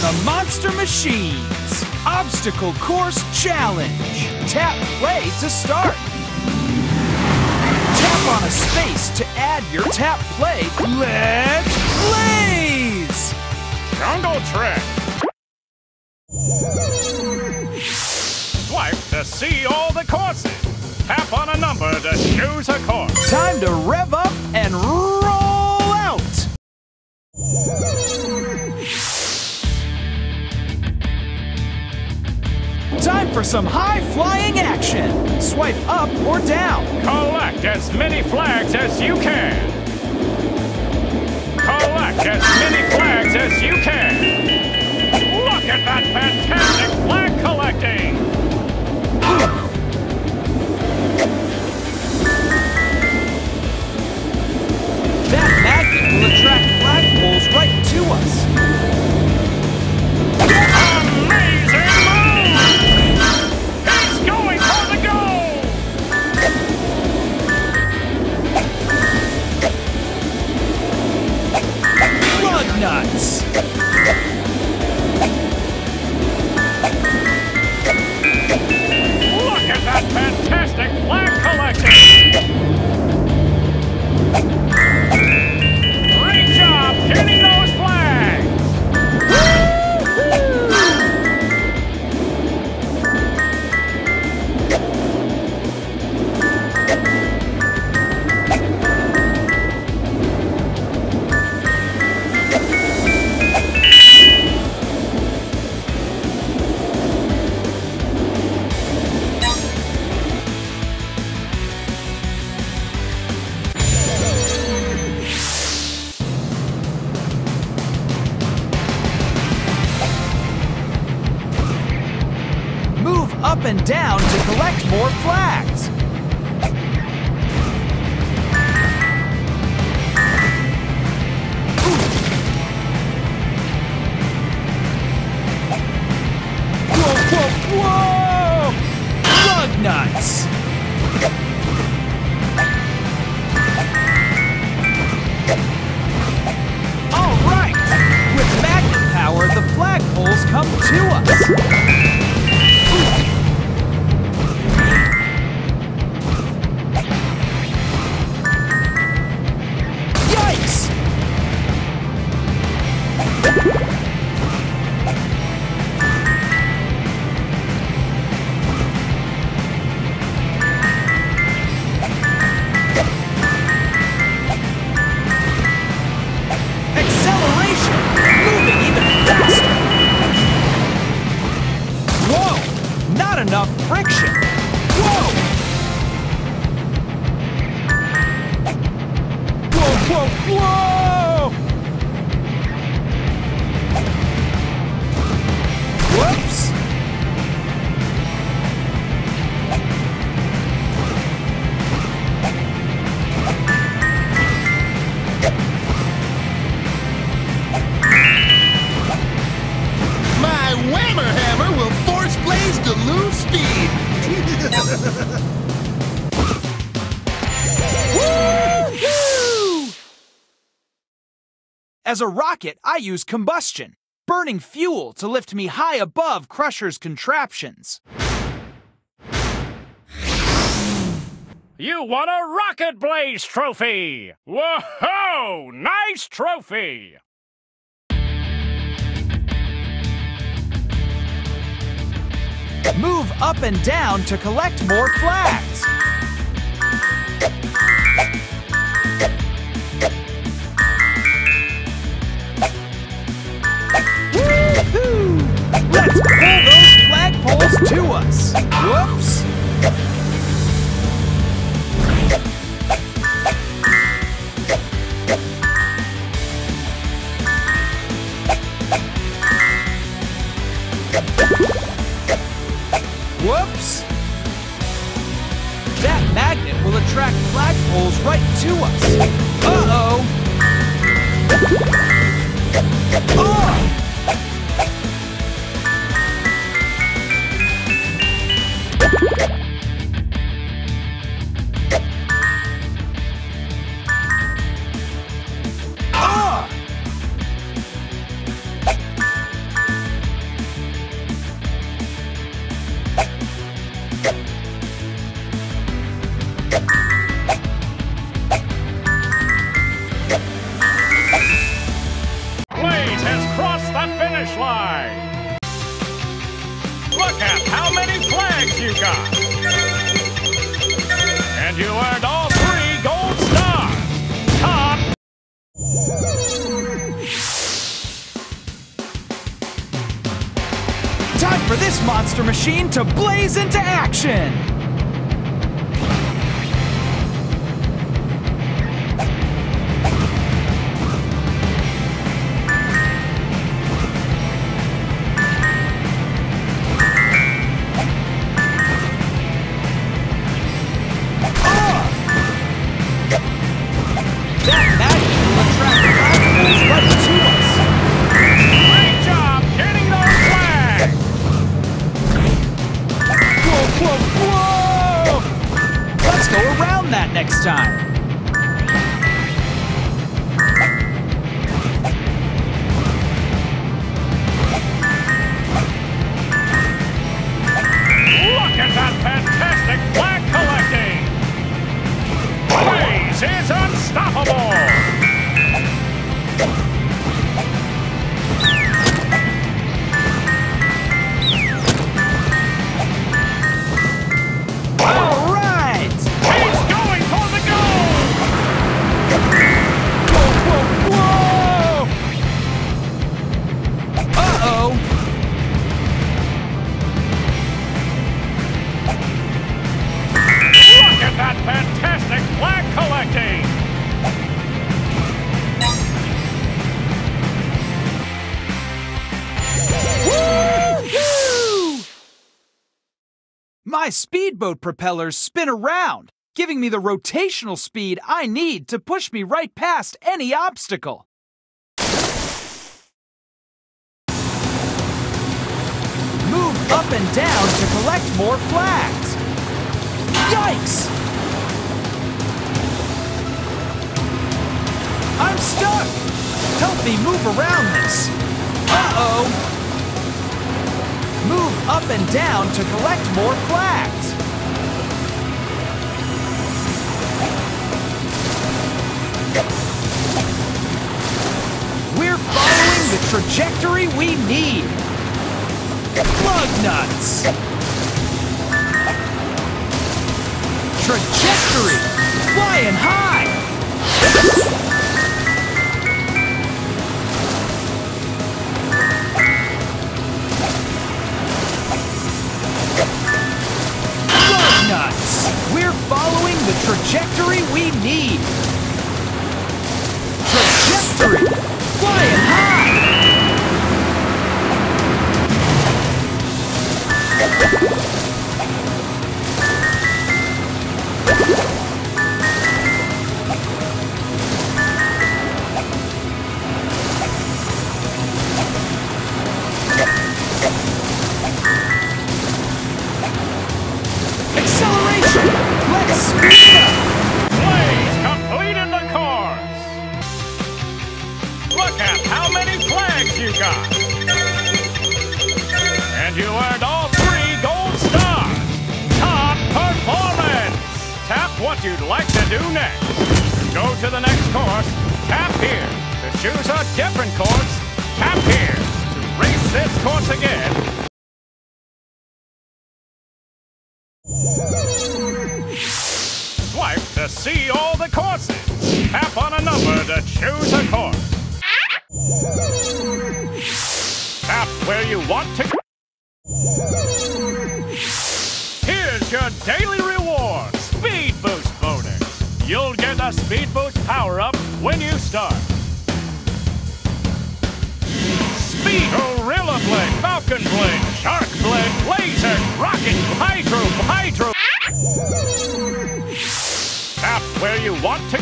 the Monster Machines Obstacle Course Challenge. Tap play to start. Tap on a space to add your tap play. Let's blaze! Jungle Trek. Swipe to see all the courses. Tap on a number to choose a course. Time to rev Time for some high-flying action! Swipe up or down. Collect as many flags as you can. Collect as many flags as you can. Look at that fantastic flag collecting. Move up and down to collect more flags. Whoa, whoa, whoa! Lug nuts! As a rocket, I use combustion, burning fuel to lift me high above Crusher's contraptions. You won a Rocket Blaze trophy! Whoa! Nice trophy! Move up and down to collect more flags. Let's pull those flagpoles to us. Whoops! Whoops! That magnet will attract flagpoles right to us. Uh-oh! Oh! Blaze has crossed the finish line! Look at how many flags you got! And you earned all three gold stars! Top! Time for this monster machine to blaze into action! Next time! My speedboat propellers spin around, giving me the rotational speed I need to push me right past any obstacle. Move up and down to collect more flags. Yikes! I'm stuck! Help me move around this. Uh-oh! Up and down to collect more flags. We're following the trajectory we need. Lug nuts. Trajectory. Trajectory. Flying high. what you'd like to do next. Go to the next course, tap here. To choose a different course, tap here. To race this course again, Swipe to see all the courses. Tap on a number to choose a course. Tap where you want to go. Here's your daily You'll a Speed Boost power-up when you start. Speed Gorilla Blaze, Falcon Blaze, Shark Blaze, Laser, Rocket, Hydro, Hydro. Tap where you want to